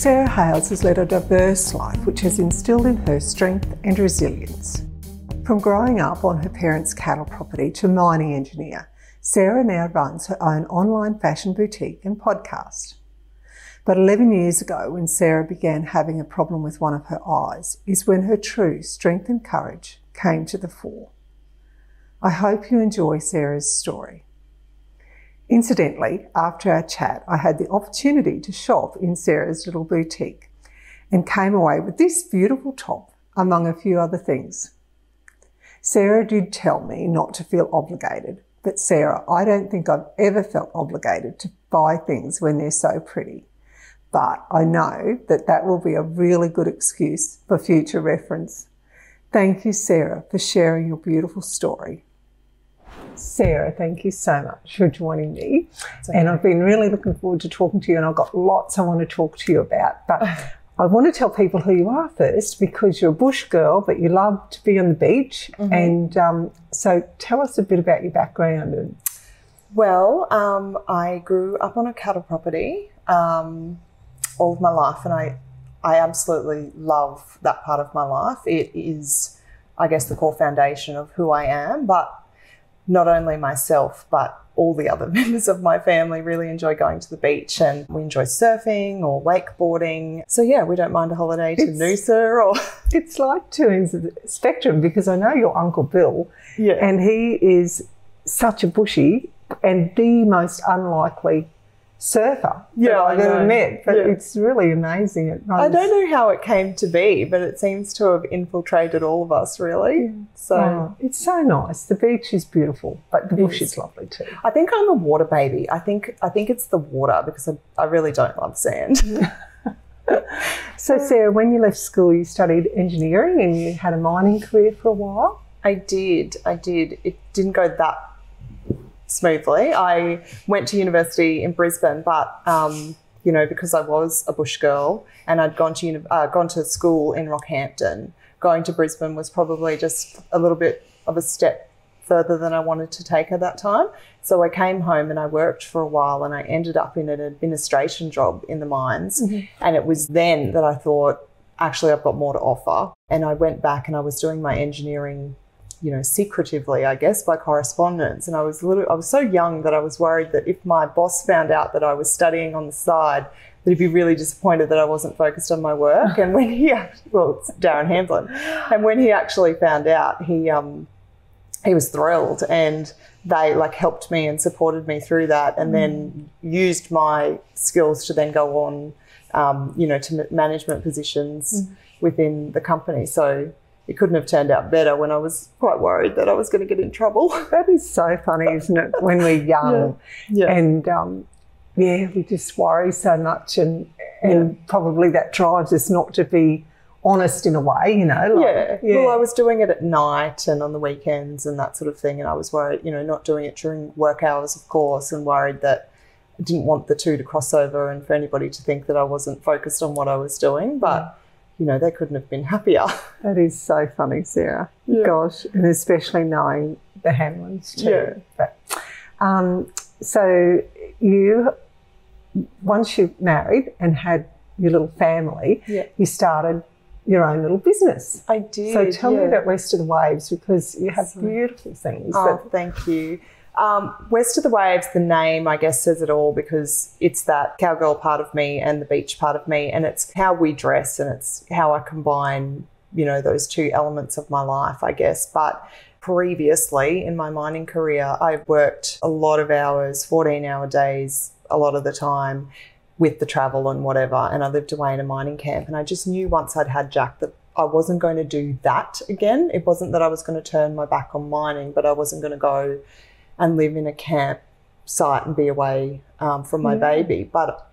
Sarah Hayles has led a diverse life which has instilled in her strength and resilience. From growing up on her parents' cattle property to mining engineer, Sarah now runs her own online fashion boutique and podcast. But 11 years ago, when Sarah began having a problem with one of her eyes, is when her true strength and courage came to the fore. I hope you enjoy Sarah's story. Incidentally, after our chat, I had the opportunity to shop in Sarah's little boutique and came away with this beautiful top, among a few other things. Sarah did tell me not to feel obligated, but Sarah, I don't think I've ever felt obligated to buy things when they're so pretty. But I know that that will be a really good excuse for future reference. Thank you, Sarah, for sharing your beautiful story. Sarah, thank you so much for joining me. Okay. And I've been really looking forward to talking to you, and I've got lots I want to talk to you about. But I want to tell people who you are first because you're a bush girl, but you love to be on the beach. Mm-hmm. And um, so tell us a bit about your background. Well, um, I grew up on a cattle property um, all of my life, and I, I absolutely love that part of my life. It is, I guess, the core foundation of who I am. But not only myself, but all the other members of my family really enjoy going to the beach and we enjoy surfing or wakeboarding. So yeah, we don't mind a holiday to it's, Noosa or it's like two ends of the spectrum because I know your uncle Bill yeah. and he is such a bushy and the most unlikely surfer yeah, I've ever met. But yeah. it's really amazing. It runs... I don't know how it came to be, but it seems to have infiltrated all of us, really. Yeah. So oh, it's so nice. The beach is beautiful, but the bush is lovely too. I think I'm a water baby. I think I think it's the water because I, I really don't love sand. so Sarah, when you left school, you studied engineering and you had a mining career for a while. I did. I did. It didn't go that smoothly. I went to university in Brisbane, but um, you know, because I was a bush girl and I'd gone to uh, gone to school in Rockhampton, going to Brisbane was probably just a little bit of a step further than I wanted to take at that time. So I came home and I worked for a while and I ended up in an administration job in the mines. Mm-hmm. And it was then that I thought, actually, I've got more to offer. And I went back and I was doing my engineering you know, secretively, I guess, by correspondence. And I was a little, I was so young that I was worried that if my boss found out that I was studying on the side, that he'd be really disappointed that I wasn't focused on my work. And when he, well, it's Darren Hamblin, and when he actually found out, he, um, he was thrilled and they like helped me and supported me through that and mm. then used my skills to then go on, um, you know, to management positions mm. within the company. So it couldn't have turned out better when I was quite worried that I was going to get in trouble. That is so funny, isn't it? When we're young, yeah. yeah. and um, yeah, we just worry so much, and and yeah. probably that drives us not to be honest in a way, you know. Like, yeah. yeah. Well, I was doing it at night and on the weekends and that sort of thing, and I was worried, you know, not doing it during work hours, of course, and worried that I didn't want the two to cross over and for anybody to think that I wasn't focused on what I was doing, but you know, they couldn't have been happier. That is so funny, Sarah. Yeah. Gosh, and especially knowing the Hamlins too. Yeah. But, um, so you, once you married and had your little family, yeah. you started your own little business. I did. So tell yeah. me about West of the Waves because you have beautiful things. Oh, that, thank you. Um, West of the Waves, the name, I guess, says it all because it's that cowgirl part of me and the beach part of me, and it's how we dress and it's how I combine, you know, those two elements of my life, I guess. But previously in my mining career, I worked a lot of hours, 14 hour days, a lot of the time with the travel and whatever. And I lived away in a mining camp, and I just knew once I'd had Jack that I wasn't going to do that again. It wasn't that I was going to turn my back on mining, but I wasn't going to go and live in a camp site and be away um, from my yeah. baby. But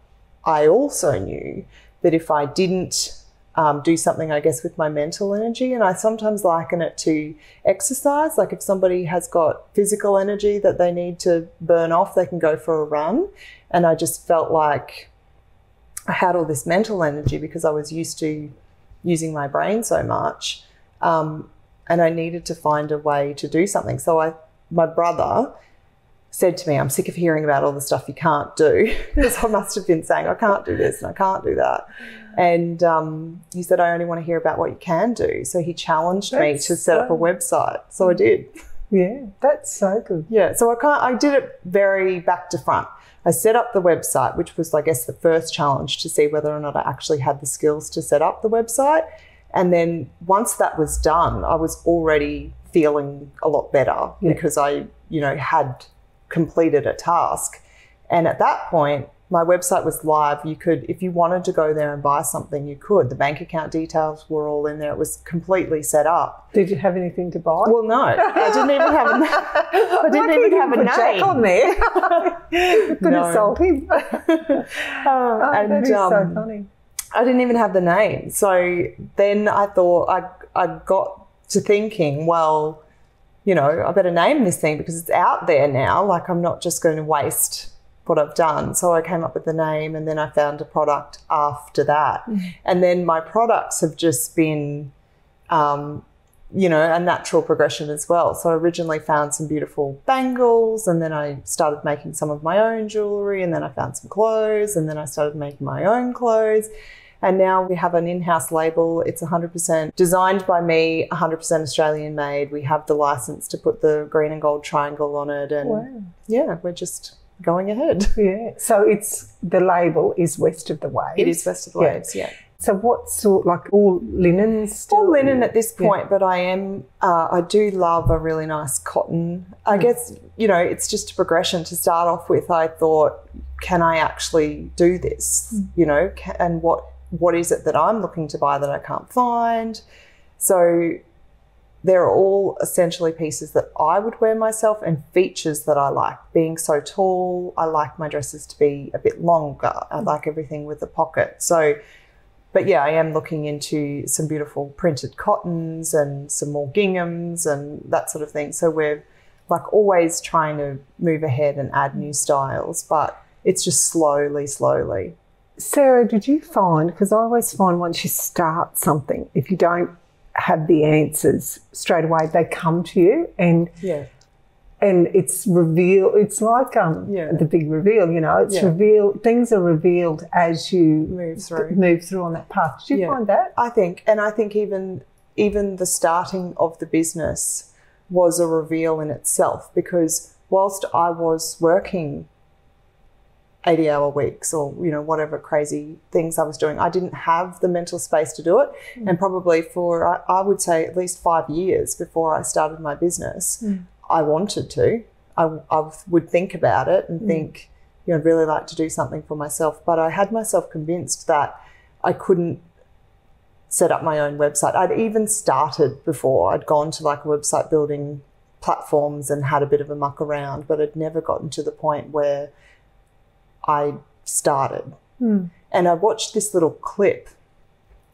I also knew that if I didn't um, do something, I guess, with my mental energy, and I sometimes liken it to exercise. Like if somebody has got physical energy that they need to burn off, they can go for a run. And I just felt like I had all this mental energy because I was used to using my brain so much. Um, and I needed to find a way to do something. So I my brother said to me, I'm sick of hearing about all the stuff you can't do. because I must have been saying, I can't do this and I can't do that. And um, he said, I only want to hear about what you can do. So he challenged me to set up a website. So I did. Yeah, that's so good. Yeah. So I can't, I did it very back to front. I set up the website, which was, I guess, the first challenge to see whether or not I actually had the skills to set up the website. And then once that was done, I was already feeling a lot better Yeah. because I, you know, had completed a task. And at that point, my website was live. You could, if you wanted to go there and buy something, you could. The bank account details were all in there. It was completely set up. Did you have anything to buy? Well, no, I didn't even have a, I didn't even have a put Jack name. on there. Could No. have sold him. oh, and, that is so um, funny. I didn't even have the name. So then I thought I I got to thinking, well, you know, I better name this thing because it's out there now. Like I'm not just going to waste what I've done. So I came up with the name and then I found a product after that. And then my products have just been um, you know, a natural progression as well. So I originally found some beautiful bangles and then I started making some of my own jewelry and then I found some clothes and then I started making my own clothes. And now we have an in house label. It's 100% designed by me, 100% Australian made. We have the license to put the green and gold triangle on it. And Wow. yeah, we're just going ahead. Yeah. So it's the label is West of the Waves. It is West of the Yeah. Waves, yeah. So what sort like all linen still? All linen at this Yeah. point, but I am, uh, I do love a really nice cotton. I guess, you know, it's just a progression to start off with. I thought, can I actually do this? You know, ca and what what is it that I'm looking to buy that I can't find? So they're all essentially pieces that I would wear myself and features that I like. Being so tall, I like my dresses to be a bit longer. I like everything with a pocket. So but yeah, I am looking into some beautiful printed cottons and some more ginghams and that sort of thing. So we're like always trying to move ahead and add new styles, but it's just slowly, slowly. Sarah, did you find because I always find once you start something, if you don't have the answers straight away, they come to you and Yeah. and it's reveal it's like um Yeah. the big reveal you know it's Yeah. revealed things are revealed as you Move through. move through on that path did you Yeah. find that I think, and I think even even the starting of the business was a reveal in itself because whilst I was working 80 hour weeks or you know whatever crazy things I was doing. I didn't have the mental space to do it. Hmm. And probably for I, I would say at least 5 years before I started my business hmm. I wanted to. I, I would think about it and hmm. think you know I'd really like to do something for myself. But I had myself convinced that I couldn't set up my own website. I'd even started before. I'd gone to like a website building platforms and had a bit of a muck around, but I'd never gotten to the point where I started. Hmm. And I watched this little clip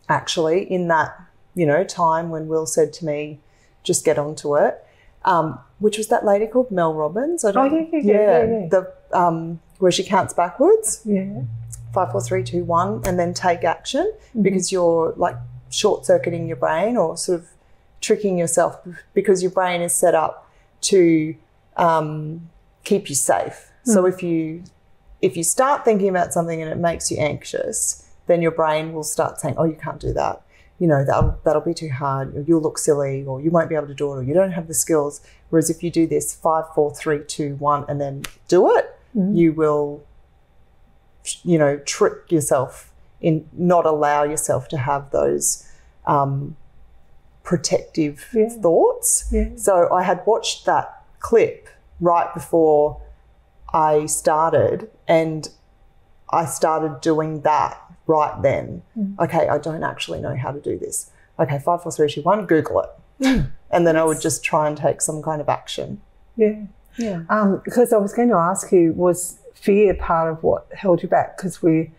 actually in that, you know, time when Will said to me, just get onto it. Um, which was that lady called Mel Robbins. I don't, Oh, yeah, yeah, yeah, yeah, yeah. The um, where she counts backwards yeah five, four, three, two, one, and then take action Mm-hmm. because you're like short circuiting your brain or sort of tricking yourself because your brain is set up to um, keep you safe. Mm. So if you if you start thinking about something and it makes you anxious, then your brain will start saying, "Oh, you can't do that." You know that'll that'll be too hard. Or you'll look silly, or you won't be able to do it, or you don't have the skills. Whereas if you do this five, four, three, two, one, and then do it, Mm. you will you know, trick yourself in not allow yourself to have those um, protective Yeah. thoughts. yeah So I had watched that clip right before I started, and I started doing that right then. Okay, I don't actually know how to do this. Okay, five, four, three, two, one. Google it, and then I would just try and take some kind of action. yeah Yeah. um, because I was going to ask you was fear part of what held you back because we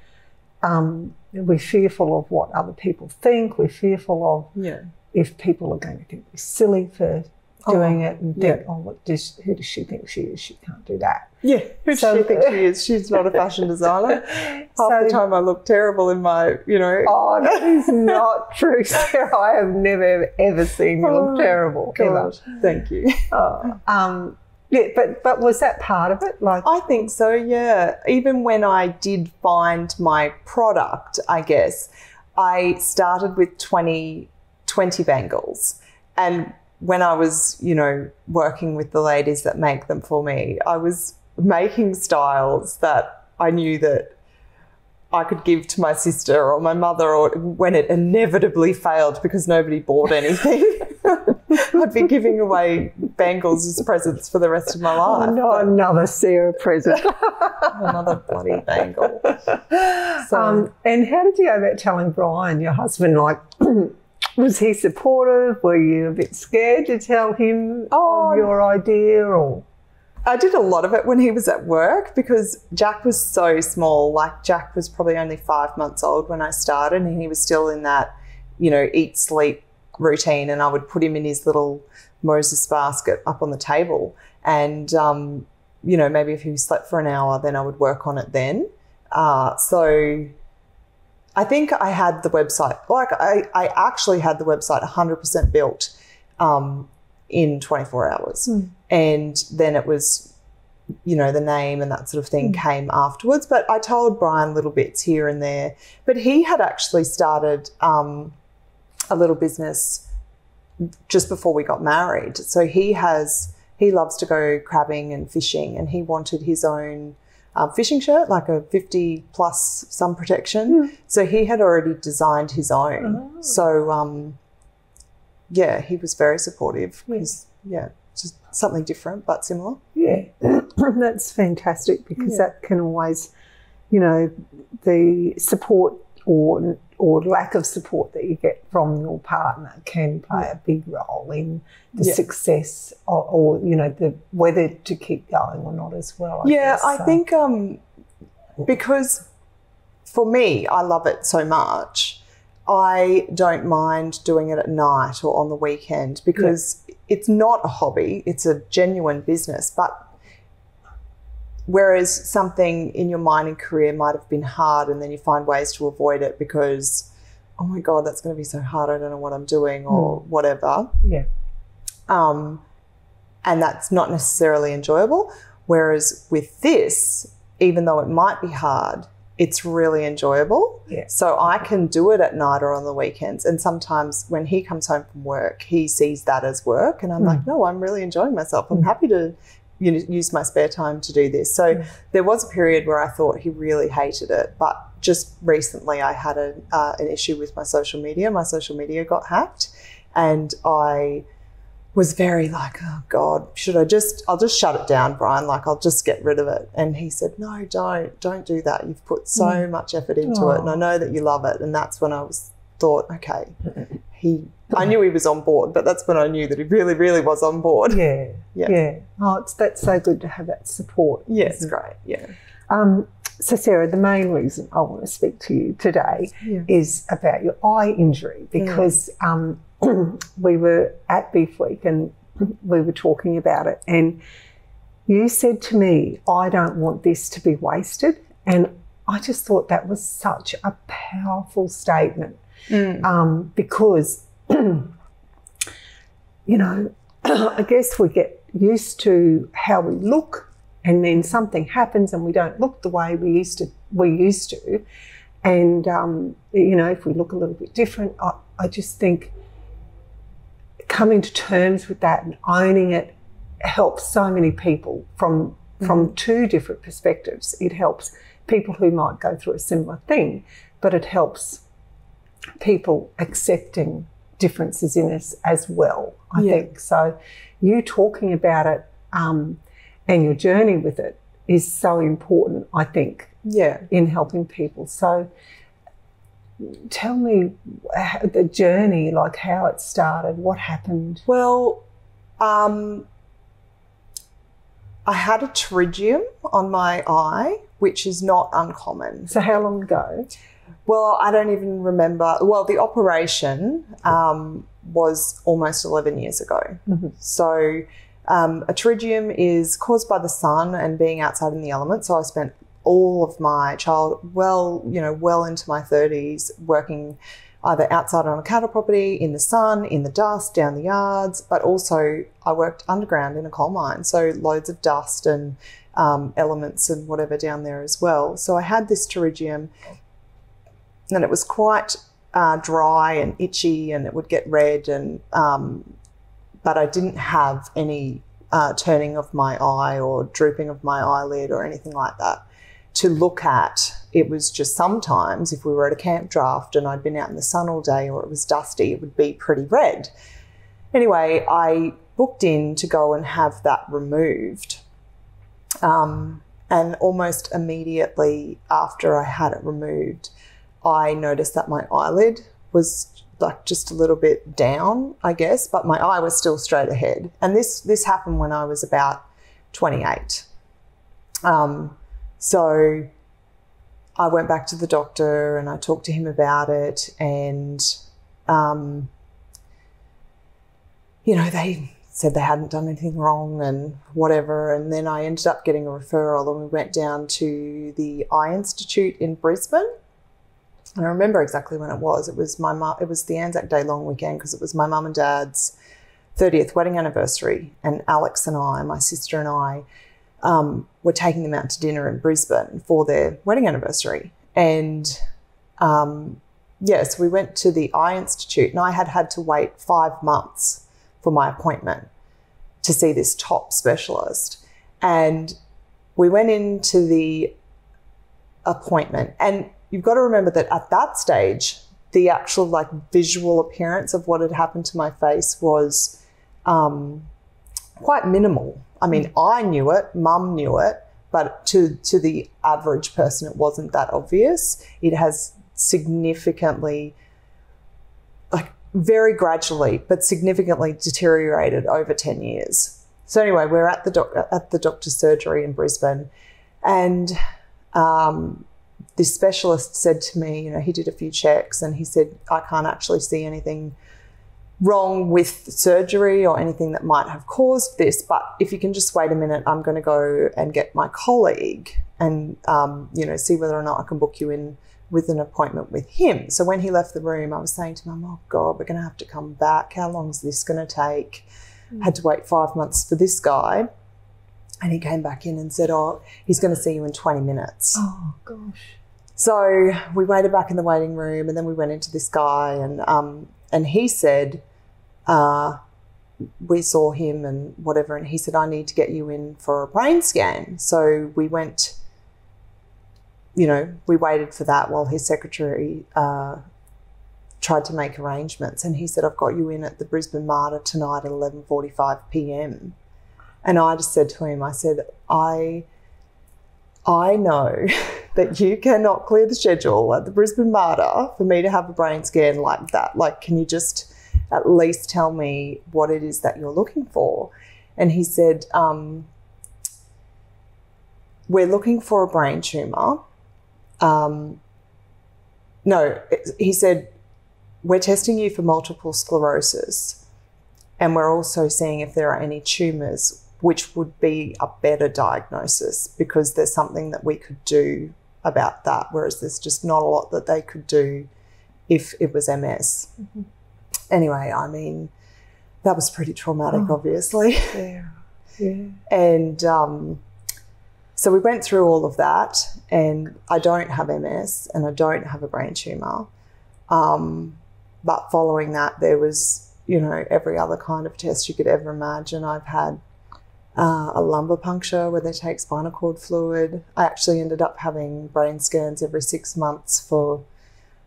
um, we're fearful of what other people think we're fearful of Yeah. if people are going to think we're silly for doing Oh, it and yeah. think, oh, what does, who does she think she is? She can't do that. Yeah, who So- does she think she is? She's not a fashion designer. Half So- the time I look terrible in my, you know. Oh, that is not true, Sarah. I have never, ever seen you look Oh, terrible. Ever. Thank you. Oh, um, Yeah, but but was that part of it? Like, I think so, yeah. Even when I did find my product, I guess, I started with 20, 20 bangles. And when I was, you know, working with the ladies that make them for me, I was making styles that I knew that I could give to my sister or my mother or when it inevitably failed because nobody bought anything. I'd be giving away bangles as presents for the rest of my life. oh, not another Sarah present. Another bloody bangle. So, um, and how did you go about telling Brian, your husband? Like, was he supportive? Were you a bit scared to tell him Oh, your idea? Or I did a lot of it when he was at work because Jack was so small. Like Jack was probably only five months old when I started, and he was still in that, you know, eat sleep routine. And I would put him in his little Moses basket up on the table, and um, you know, maybe if he slept for an hour, then I would work on it then. Uh, so I think I had the website, like I, I actually had the website 100% built um, in 24 hours. And then it was, you know, the name and that sort of thing came afterwards. But I told Brian little bits here and there. But he had actually started um, a little business just before we got married. So he has, he loves to go crabbing and fishing, and he wanted his own um, fishing shirt, like a 50 plus sun protection. So he had already designed his own. So, um, yeah, he was very supportive because, yeah, just something different but similar. yeah, that's fantastic because that can always, you know, the support or or lack of support that you get from your partner can play a big role in the Yeah. success or, or you know the whether to keep going or not as well. I yeah, guess. I So- think um, because for me, I love it so much. I don't mind doing it at night or on the weekend because it's not a hobby, it's a genuine business. But whereas something in your mining career might have been hard and then you find ways to avoid it because, oh my God, that's going to be so hard, I don't know what I'm doing or hmm. whatever yeah, um, and that's not necessarily enjoyable. Whereas with this, even though it might be hard, it's really enjoyable. Yeah. So I can do it at night or on the weekends. And sometimes when he comes home from work, he sees that as work, and I'm hmm. like, no, I'm really enjoying myself. I'm hmm. happy to. You know, use my spare time to do this. So there was a period where I thought he really hated it, but just recently I had a, uh, an issue with my social media. My social media got hacked, and I was very like, oh God, should I just, I'll just shut it down, Brian. Like, I'll just get rid of it. And he said, no, don't, don't do that. You've put so much effort into it. And I know that you love it. And that's when I was thought, okay, he, I knew he was on board, but that's when I knew that he really, really was on board. yeah, Yeah. yeah. Oh, it's that's so good to have that support. Yeah, it's great. Yeah. Um, so, Sarah, the main reason I want to speak to you today Yeah. is about your eye injury because um, we were at Beef Week and we were talking about it, and you said to me, I don't want this to be wasted. And I just thought that was such a powerful statement um, because, you know, I guess we get used to how we look and then something happens and we don't look the way we used to we used to. And um, you know if we look a little bit different I, I just think coming to terms with that and owning it helps so many people from from two different perspectives. It helps people who might go through a similar thing but it helps people accepting differences in us as well i Yeah. think so you talking about it um, and your journey with it is so important i think Yeah. in helping people so tell me the journey like how it started what happened Well, um, I had a pterygium on my eye, which is not uncommon. so how long ago Well, I don't even remember. Well, the operation um, was almost 11 years ago. So, um, a pterygium is caused by the sun and being outside in the elements. So, I spent all of my child, well, you know, well into my 30s working either outside on a cattle property, in the sun, in the dust, down the yards, but also I worked underground in a coal mine. So loads of dust and um, elements and whatever down there as well. So I had this pterygium and it was quite uh, dry and itchy and it would get red and um, but I didn't have any uh, turning of my eye or drooping of my eyelid or anything like that to look at. It was just sometimes if we were at a camp draft and I'd been out in the sun all day or it was dusty, it would be pretty red. Anyway, I booked in to go and have that removed. Um, and almost immediately after I had it removed, I noticed that my eyelid was like just a little bit down, I guess, but my eye was still straight ahead. And this this happened when I was about 28. Um, so I went back to the doctor and I talked to him about it, and um, you know they said they hadn't done anything wrong and whatever. And then I ended up getting a referral, and we went down to the Eye Institute in Brisbane and I remember exactly when it was. It was my mum. It was the Anzac Day long weekend because it was my mum and dad's thirtieth wedding anniversary, and Alex and I, my sister and I, um, were taking them out to dinner in Brisbane for their wedding anniversary. And um, yes, we went to the Eye Institute, and I had had to wait five months for my appointment to see this top specialist. And we went into the appointment, and you've got to remember that at that stage, the actual like visual appearance of what had happened to my face was um, quite minimal. I mean, I knew it, mum knew it, but to to the average person, it wasn't that obvious. It has significantly, like very gradually, but significantly deteriorated over ten years. So anyway, we're at the doc- at the doctor's surgery in Brisbane, and um, this specialist said to me, you know, he did a few checks and he said, I can't actually see anything wrong with surgery or anything that might have caused this. But if you can just wait a minute, I'm going to go and get my colleague and, um, you know, see whether or not I can book you in with an appointment with him. So when he left the room, I was saying to him, oh God, we're going to have to come back. How long is this going to take? Mm. Had to wait five months for this guy. And he came back in and said, Oh, he's going to see you in 20 minutes. Oh, gosh. So we waited back in the waiting room, and then we went into this guy, and um, and he said, uh, we saw him and whatever, and he said, I need to get you in for a brain scan. So we went. You know, we waited for that while his secretary uh, tried to make arrangements, and he said, "I've got you in at the Brisbane Mater tonight at eleven forty-five p.m." And I just said to him, I said, I I know that you cannot clear the schedule at the Brisbane Mater for me to have a brain scan like that. Like, can you just at least tell me what it is that you're looking for? And he said, um, We're looking for a brain tumour. Um, no, he said, We're testing you for multiple sclerosis, and we're also seeing if there are any tumours which would be a better diagnosis because there's something that we could do about that, whereas there's just not a lot that they could do if it was MS. Mm-hmm. Anyway, I mean, that was pretty traumatic, oh, obviously. Yeah. yeah. and um, so we went through all of that, and I don't have MS and I don't have a brain tumor. Um, but following that, there was, you know, every other kind of test you could ever imagine. I've had uh, a lumbar puncture where they take spinal cord fluid. I actually ended up having brain scans every six months for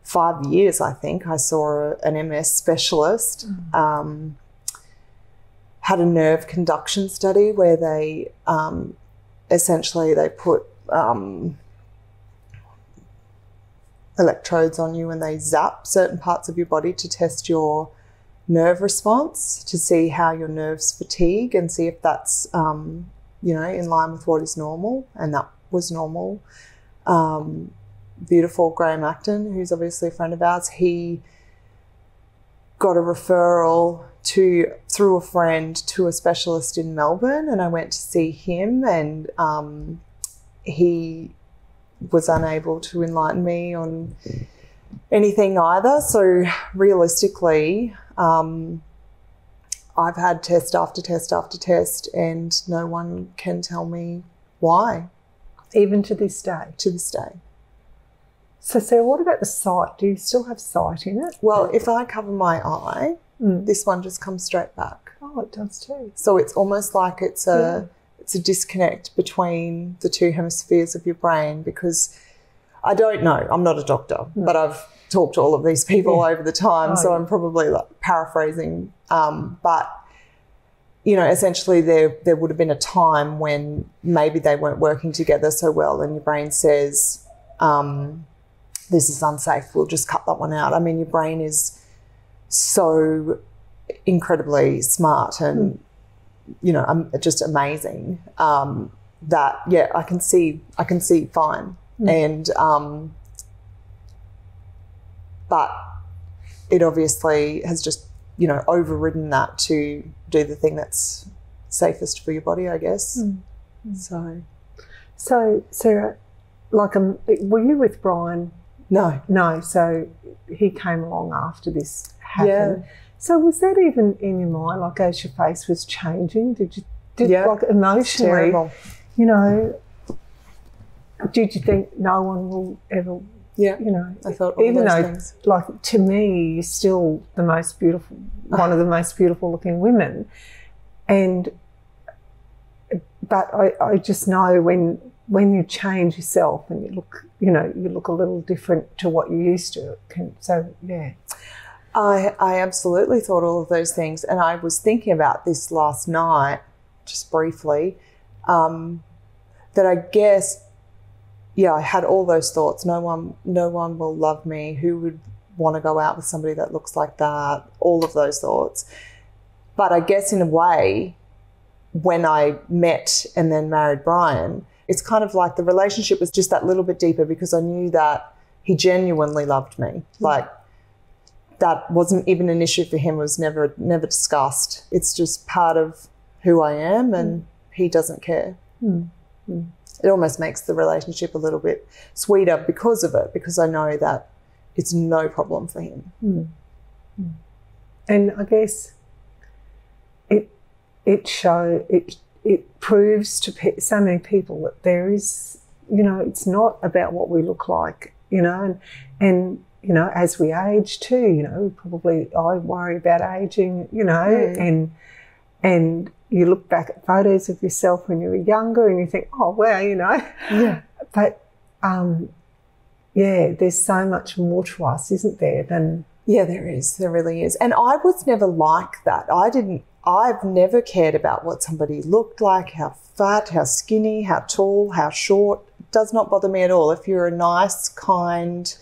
five years, I think. I saw an MS specialist. Mm. Um, had a nerve conduction study where they um, essentially they put um, electrodes on you and they zap certain parts of your body to test your nerve response to see how your nerves fatigue and see if that's um, you know in line with what is normal and that was normal um, beautiful graham acton who's obviously a friend of ours he got a referral to through a friend to a specialist in melbourne and i went to see him and um, he was unable to enlighten me on anything either. So realistically, um, I've had test after test after test, and no one can tell me why Even to this day. to this day. So, Sarah, what about the sight? Do you still have sight in it? Well, if I cover my eye, Mm. this one just comes straight back. Oh, it does too. So it's almost like it's a it's a disconnect between the two hemispheres of your brain because I don't know. I'm not a doctor, but I've talked to all of these people over the time, Oh, so yeah. I'm probably like paraphrasing. Um, but you know, essentially, there there would have been a time when maybe they weren't working together so well, and your brain says, um, "This is unsafe. We'll just cut that one out." I mean, your brain is so incredibly smart and you know um, just amazing um, that yeah I can see I can see fine and um, but it obviously has just you know overridden that to do the thing that's safest for your body I guess so So, Sarah, like, um, were you with Brian? no No. So he came along after this happened. Yeah. So was that even in your mind? Like, as your face was changing, did you, did Yeah. like emotionally, you know, did you think no one will ever, yeah you know, I thought all even those though, things. like, to me, you're still the most beautiful, one of the most beautiful looking women. And, but I, I just know when, when you change yourself and you look, you know, you look a little different to what you used to. Can, so, yeah. I, I absolutely thought all of those things. And I was thinking about this last night, just briefly, um, that I guess, yeah, I had all those thoughts. No one, no one will love me. Who would want to go out with somebody that looks like that? All of those thoughts. But I guess in a way, when I met and then married Brian, it's kind of like the relationship was just that little bit deeper because I knew that he genuinely loved me. Mm-hmm. Like that wasn't even an issue for him. It was never never discussed. It's just part of who I am, and mm. he doesn't care. Mm. mm. It almost makes the relationship a little bit sweeter because of it, because I know that it's no problem for him. and I guess it it show it it proves to pe- so many people that there is you know it's not about what we look like you know and and you know as we age too you know probably I worry about aging you know Mm. and and you look back at photos of yourself when you were younger and you think oh wow you know Yeah. but um yeah there's so much more to us isn't there than Yeah, there is. There really is. And I was never like that. I didn't, I've never cared about what somebody looked like, how fat, how skinny, how tall, how short. It does not bother me at all. If you're a nice, kind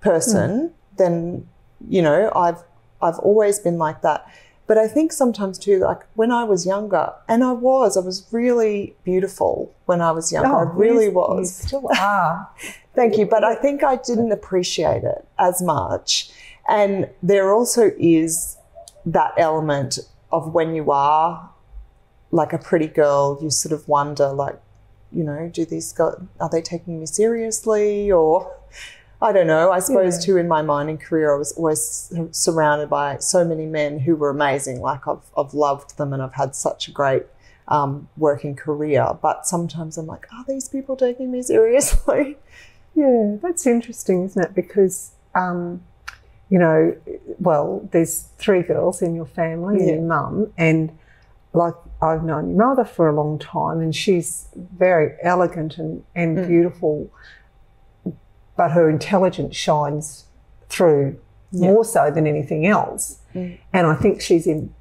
person, then, you know, I've, I've always been like that. But I think sometimes too, like when I was younger, and I was, I was really beautiful when I was younger. I oh, really you- was. you still are Thank you. But I think I didn't appreciate it as much. And there also is that element of when you are like a pretty girl, you sort of wonder, like, you know, do these go, are they taking me seriously? Or I don't know. I suppose Yeah. too, in my mind and career, I was always surrounded by so many men who were amazing. Like I've, I've loved them and I've had such a great um, working career. But sometimes I'm like, are these people taking me seriously? Yeah, that's interesting, isn't it? Because, um, you know, well, there's three girls in your family and Yeah. your mum, and like I've known your mother for a long time, and she's very elegant and, and Mm. beautiful, but her intelligence shines through Yeah. more so than anything else. Mm. And I think she's in,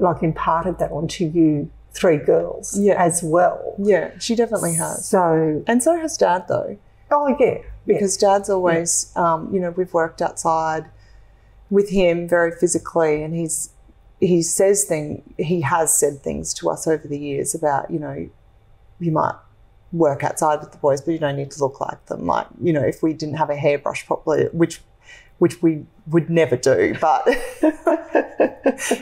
like imparted that onto you three girls Yeah. as well. Yeah, she definitely has. So, And so has dad, though, oh yeah, yeah. because dad's always, um, you know, we've worked outside with him very physically, and he's he says thing he has said things to us over the years about, you know, you might work outside with the boys, but you don't need to look like them. Like, you know, if we didn't have a hairbrush properly, which which we would never do, but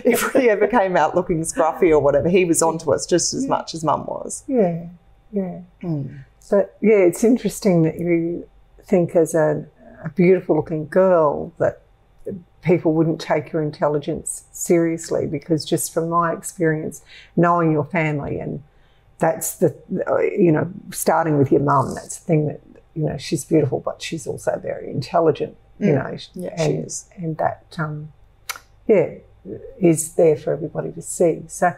if we ever came out looking scruffy or whatever, he was onto us just as much as mum was. Yeah, yeah. Hmm. But yeah, it's interesting that you think as a a beautiful looking girl that people wouldn't take your intelligence seriously because just from my experience knowing your family and that's the you know starting with your mum that's the thing that you know she's beautiful but she's also very intelligent you Mm. know Yeah, and, she is. and that um yeah is there for everybody to see so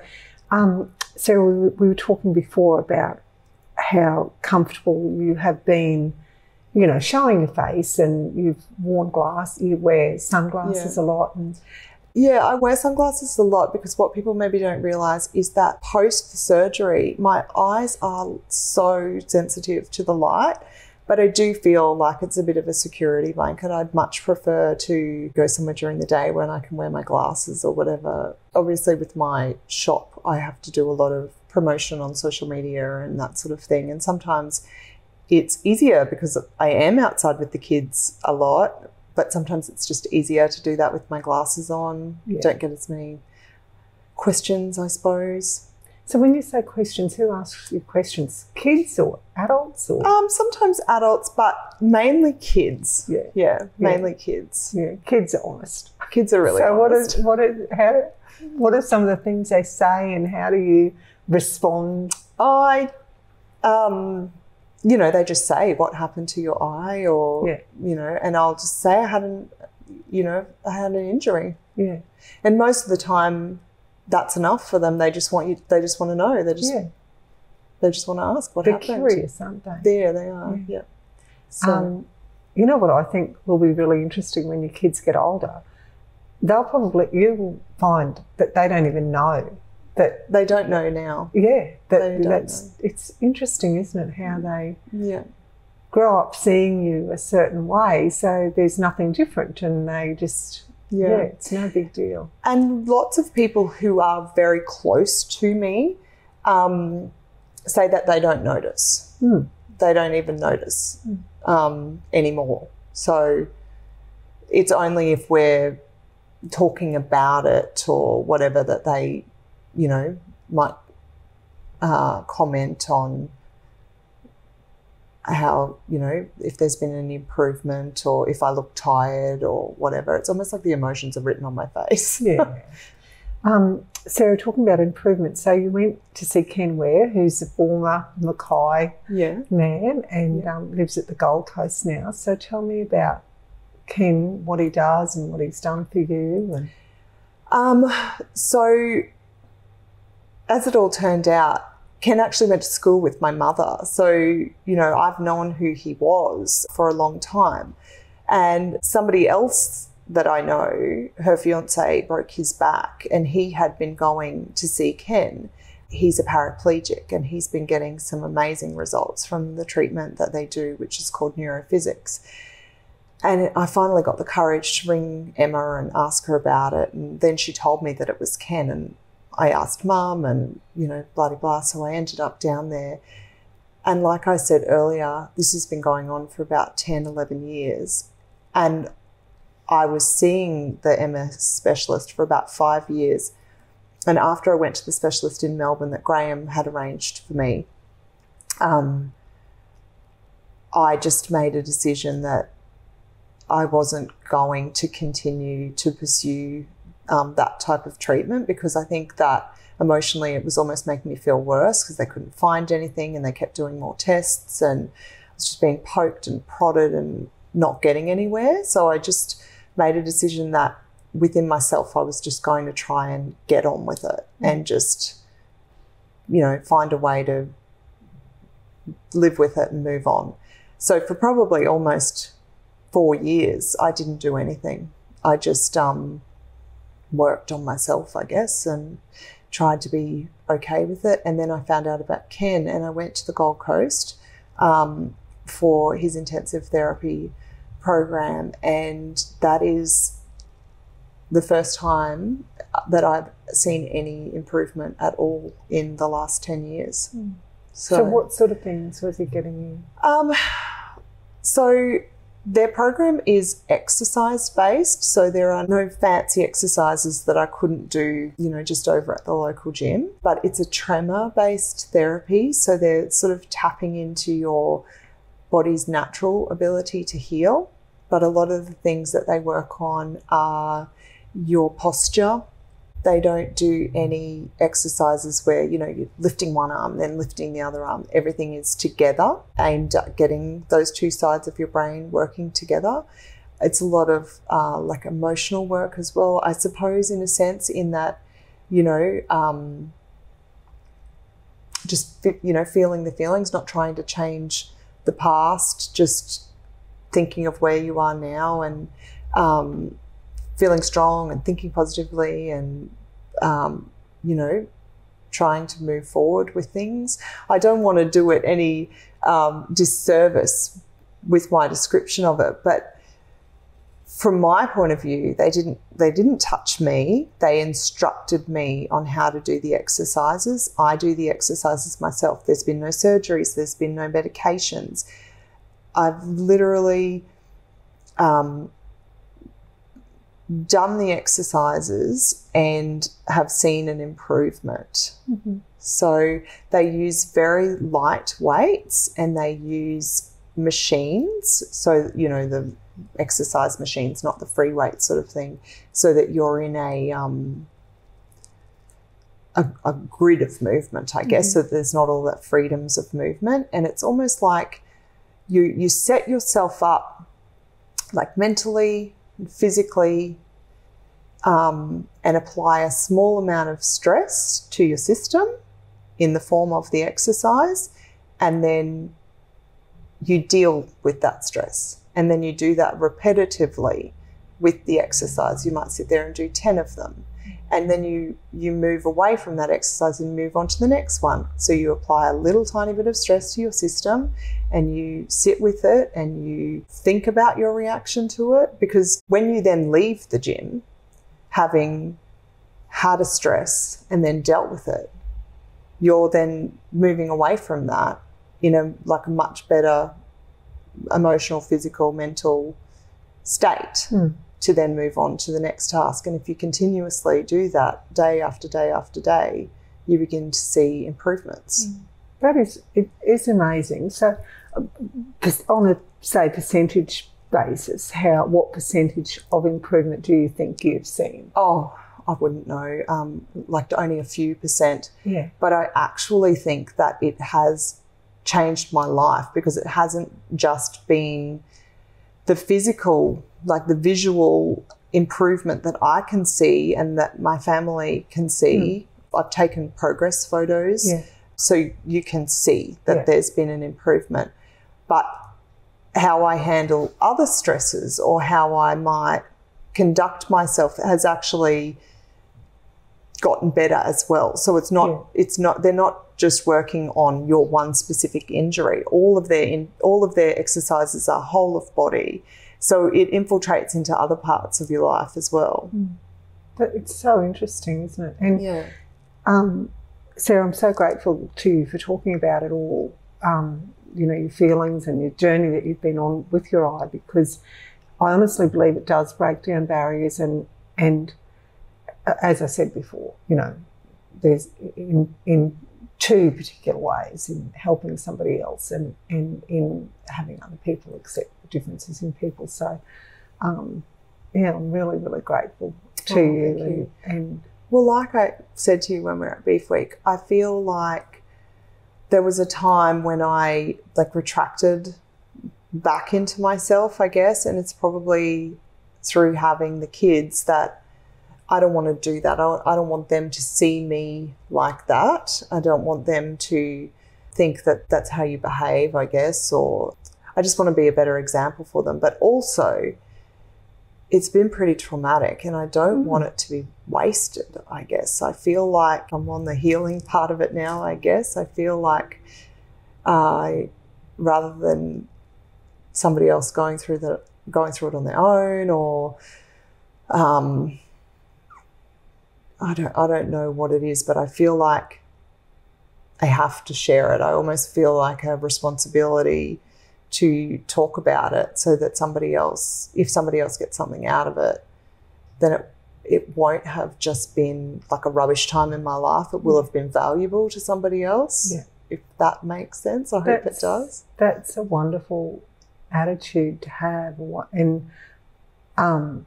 um Sarah we, were- we were talking before about how comfortable you have been you know showing your face and you've worn glass you wear sunglasses a lot and Yeah, I wear sunglasses a lot because what people maybe don't realize is that post surgery, my eyes are so sensitive to the light. But I do feel like it's a bit of a security blanket. I'd much prefer to go somewhere during the day when I can wear my glasses or whatever. Obviously, with my shop, I have to do a lot of promotion on social media and that sort of thing. And sometimes it's easier because I am outside with the kids a lot, but sometimes it's just easier to do that with my glasses on. Yeah. Don't get as many questions, I suppose. so when you say questions who asks you questions kids or adults or Um, sometimes adults, but mainly kids. Yeah. yeah, Yeah. mainly kids. yeah kids are honest Kids are really so what honest. is what is how what are some of the things they say and how do you respond I, um, you know, they just say what happened to your eye, or Yeah. you know, and I'll just say I had an, you know, I had an injury, yeah and most of the time, that's enough for them. They just want you. They just want to know. They just yeah they just want to ask what they're happened. curious aren't they There they are. Yeah. So Um, you know what I think will be really interesting when your kids get older? They'll probably, you'll find that they don't even know that, they don't know now. yeah, that that's, it's interesting, isn't it? How they Yeah. grow up seeing you a certain way, so there's nothing different and they just, yeah, Yeah. it's no big deal. And lots of people who are very close to me um, say that they don't notice. Hmm. They don't even notice um, anymore. So it's only if we're talking about it or whatever that they, you know, might uh, comment on how, you know, if there's been an improvement or if I look tired or whatever. It's almost like the emotions are written on my face. Yeah. um, Sarah, talking about improvement, so you went to see Ken Ware, who's a former Mackay Yeah. man and um, lives at the Gold Coast now. So tell me about Ken, what he does and what he's done for you. And Um, so, as it all turned out, Ken actually went to school with my mother. So, you know, I've known who he was for a long time. And somebody else that I know, her fiance broke his back and he had been going to see Ken. He's a paraplegic and he's been getting some amazing results from the treatment that they do, which is called neurophysics. And I finally got the courage to ring Emma and ask her about it. And then she told me that it was Ken. And I asked mum and, you know, blah, blah, blah. So I ended up down there. And like I said earlier, this has been going on for about 10, 11 years. And I was seeing the MS specialist for about five years. And after I went to the specialist in Melbourne that Graham had arranged for me, um, I just made a decision that I wasn't going to continue to pursue um, that type of treatment because I think that emotionally it was almost making me feel worse because they couldn't find anything and they kept doing more tests and I was just being poked and prodded and not getting anywhere. So I just made a decision that within myself I was just going to try and get on with it and just, you know, find a way to live with it and move on. So for probably almost four years, I didn't do anything. I just um, worked on myself, I guess, and tried to be okay with it. And then I found out about Ken, and I went to the Gold Coast um, for his intensive therapy program, and that is the first time that I've seen any improvement at all in the last ten years. so, what sort of things was he getting you? um, so their program is exercise based, so there are no fancy exercises that I couldn't do, you know, just over at the local gym. But it's a tremor based therapy, so they're sort of tapping into your body's natural ability to heal. but a lot of the things that they work on are your posture. They don't do any exercises where you know you're lifting one arm then lifting the other arm. Everything is together, aimed at getting those two sides of your brain working together. It's a lot of uh, like emotional work as well, I suppose, in a sense, in that you know. Um, just you know feeling the feelings not trying to change the past just thinking of where you are now and um, feeling strong and thinking positively and um, you know trying to move forward with things i don't want to do it any um, disservice with my description of it but from my point of view, they didn't they didn't touch me. They instructed me on how to do the exercises. I do the exercises myself. There's been no surgeries. There's been no medications. I've literally um, done the exercises and have seen an improvement. Mm-hmm. So they use very light weights and they use machines. So you know the exercise machines, not the free weight sort of thing, so that you're in a um, a, a, grid of movement, I guess. Mm-hmm. So there's not all that freedoms of movement, and it's almost like you you set yourself up, like mentally, physically, um, and apply a small amount of stress to your system in the form of the exercise, and then you deal with that stress and then you do that repetitively with the exercise. You might sit there and do 10 of them. And then you, you move away from that exercise and move on to the next one. So you apply a little tiny bit of stress to your system and you sit with it and you think about your reaction to it. Because when you then leave the gym, having had a stress and then dealt with it, you're then moving away from that in a like a much better emotional, physical, mental state mm. To then move on to the next task. And if you continuously do that day after day after day, you begin to see improvements. Mm. That is, it is amazing. So, uh, on a say percentage basis, how what percentage of improvement do you think you've seen? Oh, I wouldn't know, um, like only a few percent. Yeah. But I actually think that it has changed my life because it hasn't just been the physical, like the visual improvement that I can see and that my family can see. Mm. I've taken progress photos. Yeah. So you can see that yeah. there's been an improvement. But how I handle other stresses or how I might conduct myself has actually gotten better as well. So it's not yeah. it's not they're not just working on your one specific injury. All of their in, all of their exercises are whole of body, so it infiltrates into other parts of your life as well. Mm. It's so interesting, isn't it? And yeah. Um, Sarah, I'm so grateful to you for talking about it all. Um, you know your feelings and your journey that you've been on with your eye, because I honestly believe it does break down barriers and and as I said before, you know, there's in in two particular ways in helping somebody else and, and in having other people accept the differences in people. So, um, yeah, I'm really, really grateful to oh, you, you. And, well, like I said to you when we were at Beef Week, I feel like there was a time when I like retracted back into myself, I guess, and it's probably through having the kids that I don't want to do that. I don't want them to see me like that. I don't want them to think that that's how you behave, I guess, or I just want to be a better example for them. But also, it's been pretty traumatic and I don't mm. want it to be wasted, I guess. I feel like I'm on the healing part of it now, I guess. I feel like uh, rather than somebody else going through the going through it on their own or um, I don't I don't know what it is, but I feel like I have to share it. I almost feel like a responsibility to talk about it so that somebody else, if somebody else gets something out of it, then it it won't have just been like a rubbish time in my life. It will have been valuable to somebody else. Yeah. If that makes sense. I hope it does. That's a wonderful attitude to have, and um,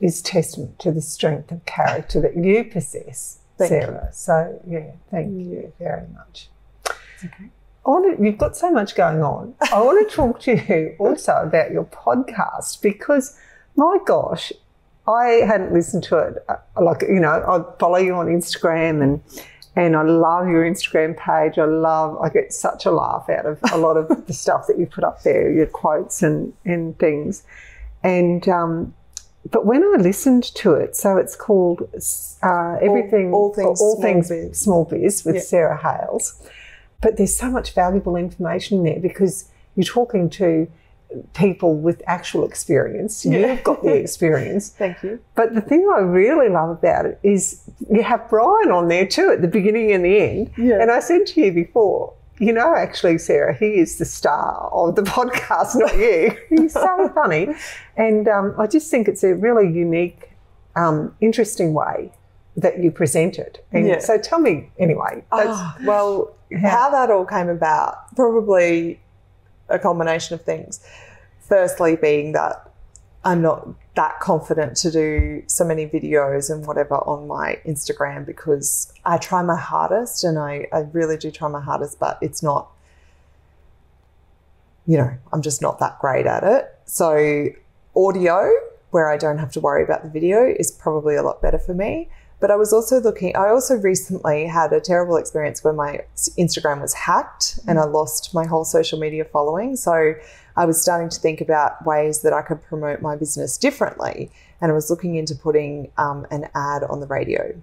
is testament to the strength of character that you possess, thank Sarah. You. So yeah, thank mm. you very much. Okay. To, you've got so much going on. I want to talk to you also about your podcast because, my gosh, I hadn't listened to it. Uh, like you know, I follow you on Instagram and and I love your Instagram page. I love. I get such a laugh out of a lot of the stuff that you put up there, your quotes and and things. And um, but when I listened to it, so it's called uh, everything, all, all things, all small things biz. small biz with Sarah Hayles. But there's so much valuable information there because you're talking to people with actual experience. Yeah. You've got the experience. Thank you. But the thing I really love about it is you have Brian on there too at the beginning and the end. Yeah. And I said to you before, you know, actually, Sarah, he is the star of the podcast, not you. He's so funny. And um, I just think it's a really unique, um, interesting way that you present it. And Yeah. so tell me anyway. that's- Ah, well, How- how that all came about, probably a combination of things. Firstly, being that I'm not that confident to do so many videos and whatever on my Instagram because I try my hardest and I, I really do try my hardest, but it's not, you know, I'm just not that great at it. So, audio, where I don't have to worry about the video, is probably a lot better for me. But I was also looking, I also recently had a terrible experience where my Instagram was hacked and I lost my whole social media following. So I was starting to think about ways that I could promote my business differently. And I was looking into putting um, an ad on the radio.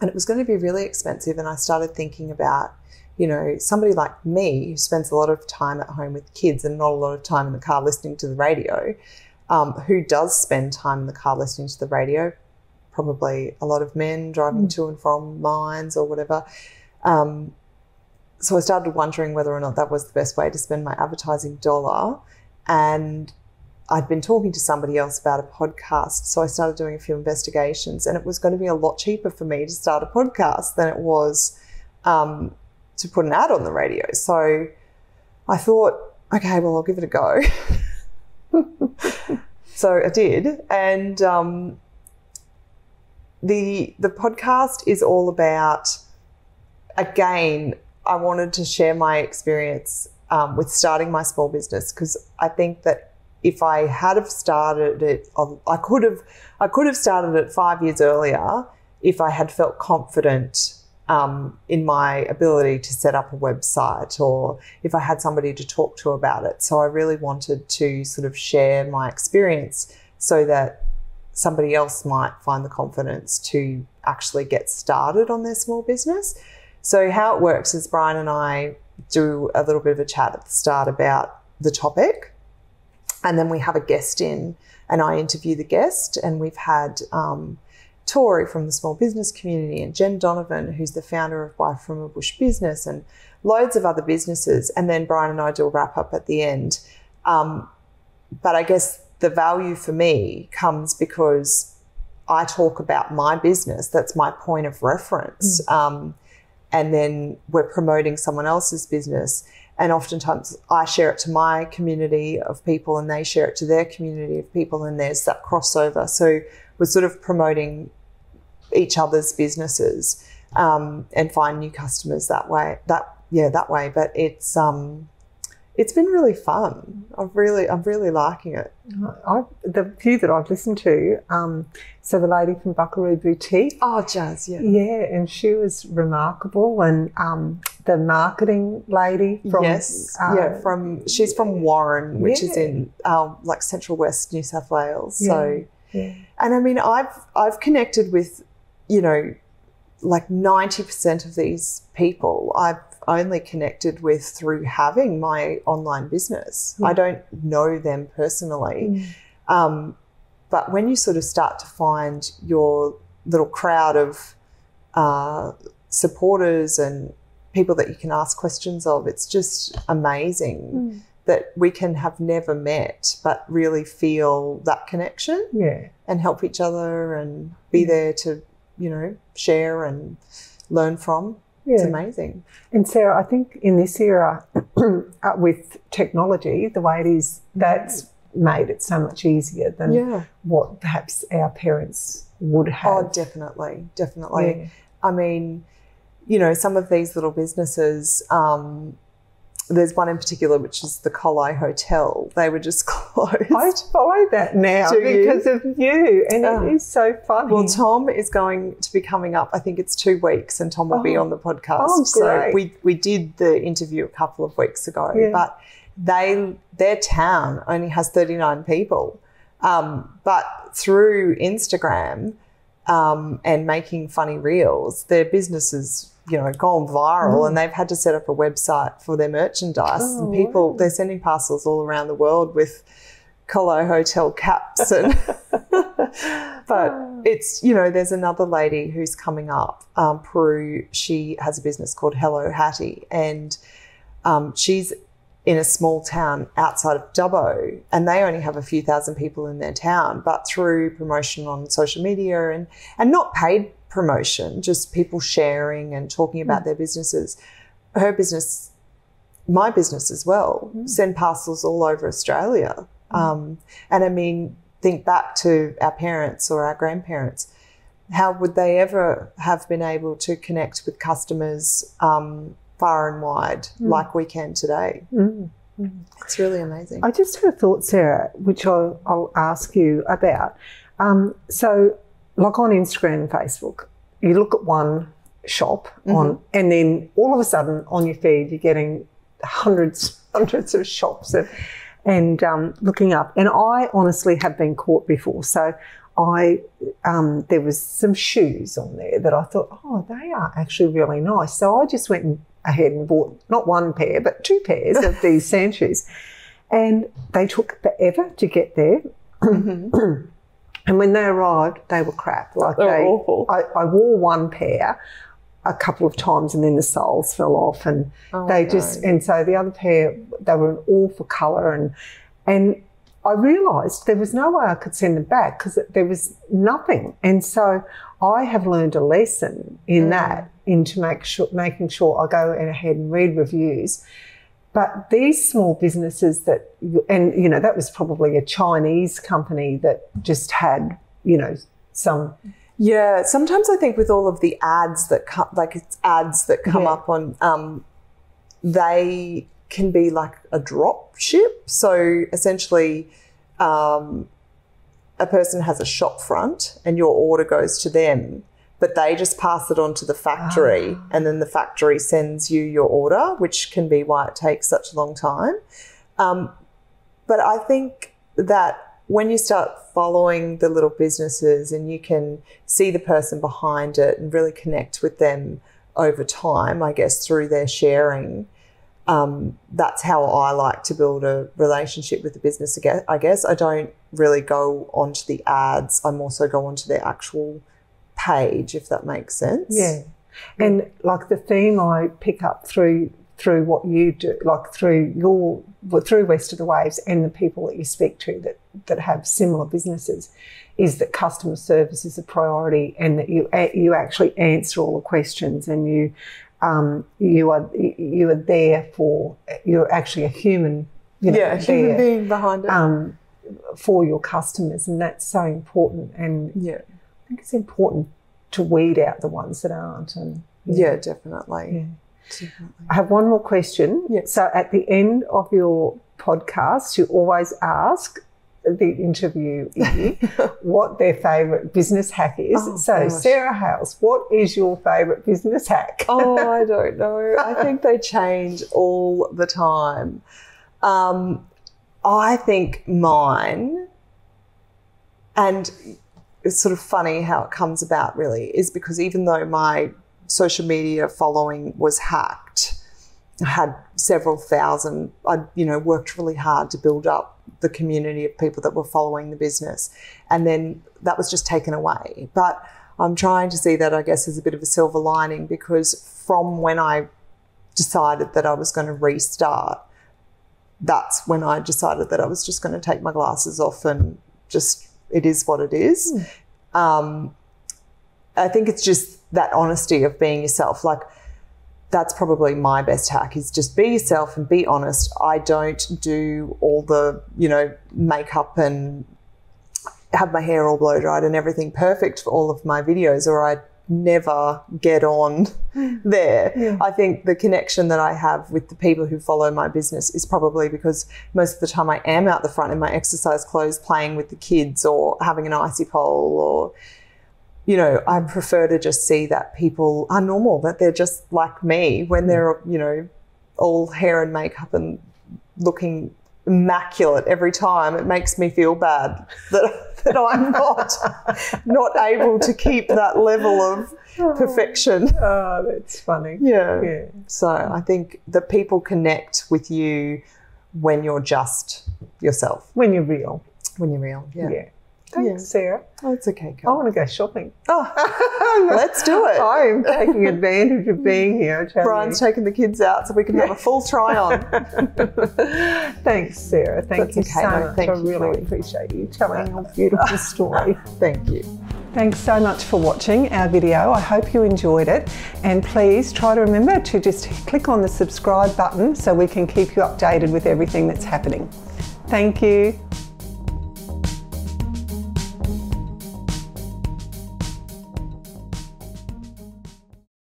And it was going to be really expensive. And I started thinking about, you know, somebody like me who spends a lot of time at home with kids and not a lot of time in the car listening to the radio, um, who does spend time in the car listening to the radio, probably a lot of men driving to and from mines or whatever. Um, so I started wondering whether or not that was the best way to spend my advertising dollar. And I'd been talking to somebody else about a podcast. So I started doing a few investigations, and it was going to be a lot cheaper for me to start a podcast than it was um, to put an ad on the radio. So I thought, okay, well, I'll give it a go. so I did. And um, the the podcast is all about again i wanted to share my experience um, with starting my small business because i think that if i had have started it i could have i could have started it five years earlier if i had felt confident um, in my ability to set up a website or if i had somebody to talk to about it. So i really wanted to sort of share my experience so that somebody else might find the confidence to actually get started on their small business. So, how it works is Brian and I do a little bit of a chat at the start about the topic, and then we have a guest in, and I interview the guest. And we've had um, Tori from the small business community, and Jen Donovan, who's the founder of Buy From a Bush Business, and loads of other businesses. And then Brian and I do a wrap up at the end. Um, but I guess the value for me comes because I talk about my business. That's my point of reference. Um, and then we're promoting someone else's business. And oftentimes I share it to my community of people and they share it to their community of people, and there's that crossover. So we're sort of promoting each other's businesses um, and find new customers that way. That yeah, that way. But it's um, it's been really fun. I've really, I'm really liking it. I, the few that I've listened to, um, so the lady from Buckaroo Boutique, Oh, jazz, yeah. yeah, and she was remarkable, and um, the marketing lady from yes, uh, yeah. From she's from Warren, which is in um, like Central West New South Wales. So, yeah. and I mean, I've I've connected with, you know, like ninety percent of these people. I've only connected with through having my online business. Yeah. I don't know them personally. Mm. Um, but when you sort of start to find your little crowd of uh, supporters and people that you can ask questions of, it's just amazing Mm. that we can have never met but really feel that connection yeah, and help each other and be Yeah. there to, you know, share and learn from. It's amazing. And Sarah, I think in this era, uh, with technology, the way it is, that's made it so much easier than Yeah. what perhaps our parents would have. Oh, definitely, definitely. Yeah. I mean, you know, some of these little businesses. Um, there's one in particular, which is the Colai Hotel. They were just closed. I follow that now Do you? because of you, and it is so funny. Well, Tom is going to be coming up. I think it's two weeks, and Tom will be Oh. on the podcast. Oh, So we we did the interview a couple of weeks ago, Yeah. but they their town only has thirty nine people, um, but through Instagram um, and making funny reels, their business has you know gone viral, Mm. and they've had to set up a website for their merchandise. Oh, and people wow. they're sending parcels all around the world with Colo Hotel caps and. but it's you know there's another lady who's coming up um, Prue she has a business called Hello Hattie and um, she's in a small town outside of Dubbo and they only have a few thousand people in their town but through promotion on social media and and not paid promotion just people sharing and talking about their businesses. Her business my business as well send parcels all over Australia. Um, and I mean think back to our parents or our grandparents. How would they ever have been able to connect with customers um, far and wide like we can today Mm. it's really amazing I just had a thought, Sarah, which I'll, I'll ask you about. Um, so, like on Instagram and Facebook, you look at one shop on, and then all of a sudden on your feed, you're getting hundreds, hundreds of shops and, and um, looking up. And I honestly have been caught before. So, I um, there was some shoes on there that I thought, oh, they are actually really nice. So I just went and ahead and bought not one pair but two pairs of these sand shoes, and they took forever to get there. and when they arrived, they were crap. Like They were they, awful. I, I wore one pair a couple of times, and then the soles fell off, and Oh, they no. just and so the other pair they were an awful colour, and and I realised there was no way I could send them back because there was nothing, and so I have learned a lesson in Mm. that into make sure making sure I go ahead and read reviews. But these small businesses that, and you know, that was probably a Chinese company that just had, you know, some Yeah, sometimes I think with all of the ads that come, like it's ads that come Yeah. up on, um, they can be like a drop ship. So essentially, um, a person has a shop front and your order goes to them, but they just pass it on to the factory and then the factory sends you your order, which can be why it takes such a long time. Um, but I think that when you start following the little businesses and you can see the person behind it and really connect with them over time, I guess through their sharing, um, that's how I like to build a relationship with the business. again. I guess I don't really go onto the ads. I'm also go onto their actual page, if that makes sense. Yeah. And like the theme I pick up through through what you do, like through your through West of the Waves and the people that you speak to that that have similar businesses, is that customer service is a priority and that you you actually answer all the questions and you um, you are you are there for you're actually a human. You know, Yeah, a human there, being behind it. um, for your customers, and that's so important. And yeah. I think it's important to weed out the ones that aren't. And Yeah, definitely. Yeah. Definitely. I have one more question. Yes. So at the end of your podcast, you always ask the interviewee what their favourite business hack is. Oh, so gosh. Sarah Hayles, what is your favourite business hack? oh, I don't know. I think they change all the time. Um, I think mine, and it's sort of funny how it comes about really, is because even though my social media following was hacked, I had several thousand, I, you know, worked really hard to build up the community of people that were following the business. And then that was just taken away. But I'm trying to see that, I guess, as a bit of a silver lining because from when I decided that I was going to restart, that's when I decided that I was just going to take my glasses off and just, it is what it is. Um, I think it's just that honesty of being yourself. Like, that's probably my best hack is just be yourself and be honest. I don't do all the, you know, makeup and have my hair all blow dried and everything perfect for all of my videos or I never get on there. Yeah. I think the connection that I have with the people who follow my business is probably because most of the time I am out the front in my exercise clothes playing with the kids or having an icy pole or you know, I prefer to just see that people are normal, that they're just like me when they're, you know, all hair and makeup and looking immaculate every time. It makes me feel bad that, that I'm not not able to keep that level of perfection. Oh, that's funny. Yeah. Yeah. So I think that people connect with you when you're just yourself, When you're real. when you're real. Yeah. Yeah. Thanks, Yeah. Sarah. Oh, it's okay, I want to go shopping. Oh, let's do it. I am taking advantage of being here. Brian's you. taking the kids out so we can have a full try on. Thanks, Sarah. Thank That's you okay. so No, much. thank I you, really Chloe. appreciate you telling your beautiful story. Thank you. Thanks so much for watching our video. I hope you enjoyed it. And please try to remember to just click on the subscribe button so we can keep you updated with everything that's happening. Thank you.